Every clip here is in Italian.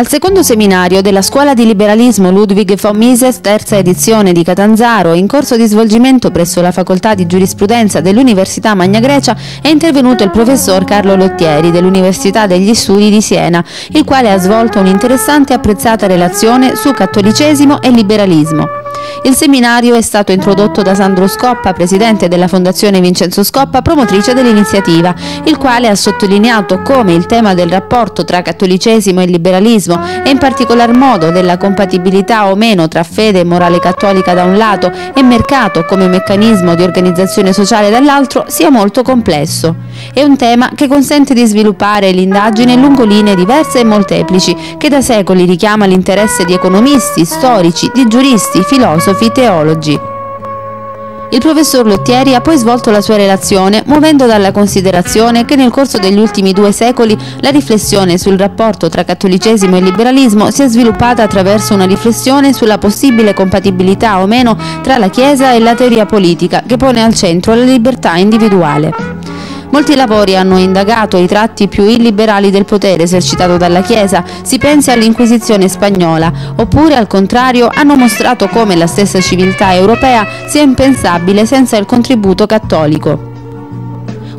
Al secondo seminario della Scuola di Liberalismo Ludwig von Mises, terza edizione di Catanzaro, in corso di svolgimento presso la Facoltà di Giurisprudenza dell'Università Magna Grecia, è intervenuto il professor Carlo Lottieri dell'Università degli Studi di Siena, il quale ha svolto un'interessante e apprezzata relazione su cattolicesimo e liberalismo. Il seminario è stato introdotto da Sandro Scoppa, presidente della Fondazione Vincenzo Scoppa, promotrice dell'iniziativa, il quale ha sottolineato come il tema del rapporto tra cattolicesimo e liberalismo e in particolar modo della compatibilità o meno tra fede e morale cattolica da un lato e mercato come meccanismo di organizzazione sociale dall'altro sia molto complesso. È un tema che consente di sviluppare l'indagine lungo linee diverse e molteplici, che da secoli richiama l'interesse di economisti, storici, di giuristi, filosofi, teologi. Il professor Lottieri ha poi svolto la sua relazione muovendo dalla considerazione che nel corso degli ultimi due secoli la riflessione sul rapporto tra cattolicesimo e liberalismo si è sviluppata attraverso una riflessione sulla possibile compatibilità o meno tra la Chiesa e la teoria politica che pone al centro la libertà individuale. Molti lavori hanno indagato i tratti più illiberali del potere esercitato dalla Chiesa, si pensi all'Inquisizione spagnola, oppure al contrario hanno mostrato come la stessa civiltà europea sia impensabile senza il contributo cattolico.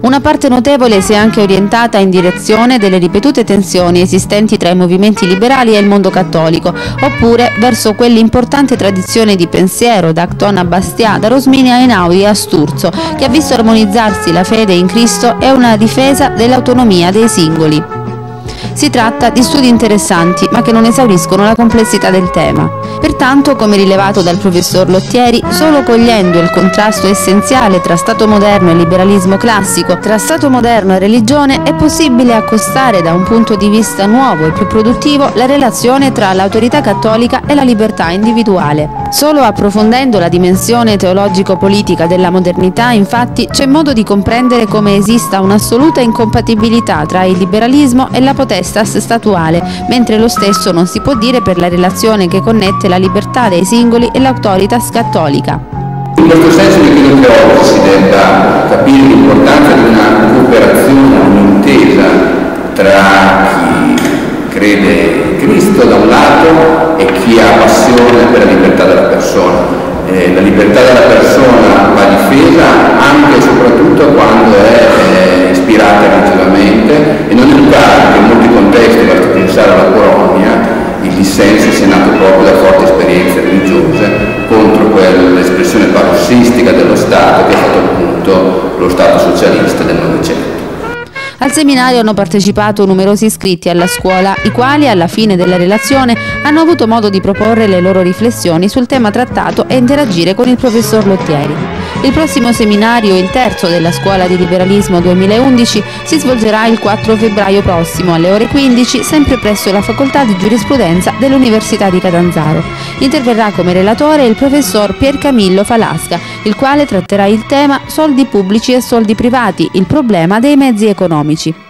Una parte notevole si è anche orientata in direzione delle ripetute tensioni esistenti tra i movimenti liberali e il mondo cattolico, oppure verso quell'importante tradizione di pensiero da Acton a Bastia, da Rosmini a Einaudi a Sturzo, che ha visto armonizzarsi la fede in Cristo e una difesa dell'autonomia dei singoli. Si tratta di studi interessanti ma che non esauriscono la complessità del tema. Pertanto, come rilevato dal professor Lottieri, solo cogliendo il contrasto essenziale tra Stato moderno e liberalismo classico, tra Stato moderno e religione, è possibile accostare da un punto di vista nuovo e più produttivo la relazione tra l'autorità cattolica e la libertà individuale. Solo approfondendo la dimensione teologico-politica della modernità, infatti, c'è modo di comprendere come esista un'assoluta incompatibilità tra il liberalismo e la potestas statuale, mentre lo stesso non si può dire per la relazione che connette la libertà dei singoli e l'autoritas cattolica. In questo senso io credo che oggi si debba capire l'importanza di una cooperazione, un'intesa tra chi crede in Cristo da un lato e chi ha passione per la libertà della persona. Eh, la libertà della persona va difesa anche e soprattutto quando è eh, ispirata religiosamente e non è un caso che in molti contesti, basta pensare alla Polonia, il dissenso sia nato proprio da forti esperienze religiose contro quell'espressione parossistica dello Stato che è stato appunto lo Stato socialista. Al seminario hanno partecipato numerosi iscritti alla scuola, i quali alla fine della relazione hanno avuto modo di proporre le loro riflessioni sul tema trattato e interagire con il professor Lottieri. Il prossimo seminario, il terzo della Scuola di Liberalismo 2011, si svolgerà il 4 febbraio prossimo alle ore 15, sempre presso la Facoltà di Giurisprudenza dell'Università di Catanzaro. Interverrà come relatore il professor Pier Camillo Falasca, il quale tratterà il tema Soldi pubblici e soldi privati, il problema dei mezzi economici.